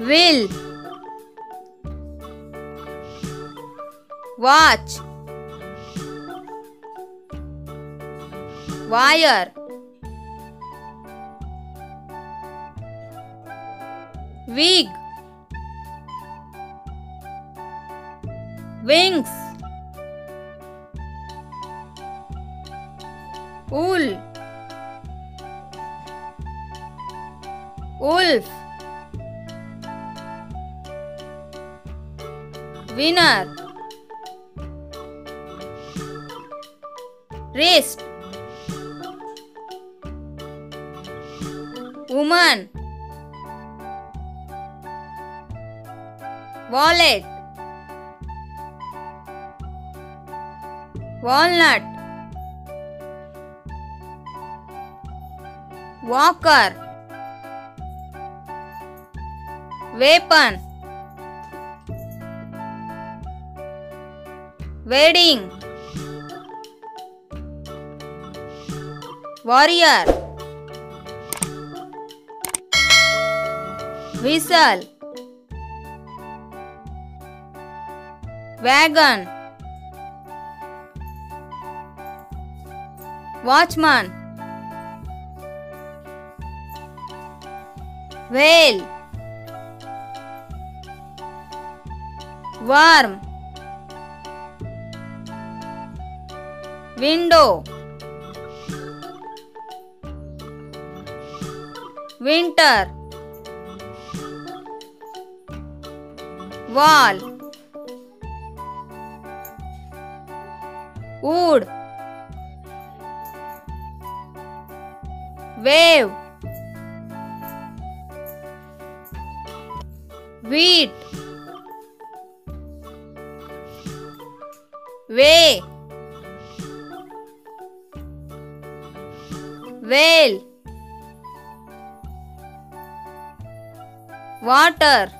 will watch wire wig wings wool wolf winner wrist woman wallet walnut walker weapon wedding warrior whistle wagon watchman whale worm window winter wall wood wave wheat way whale water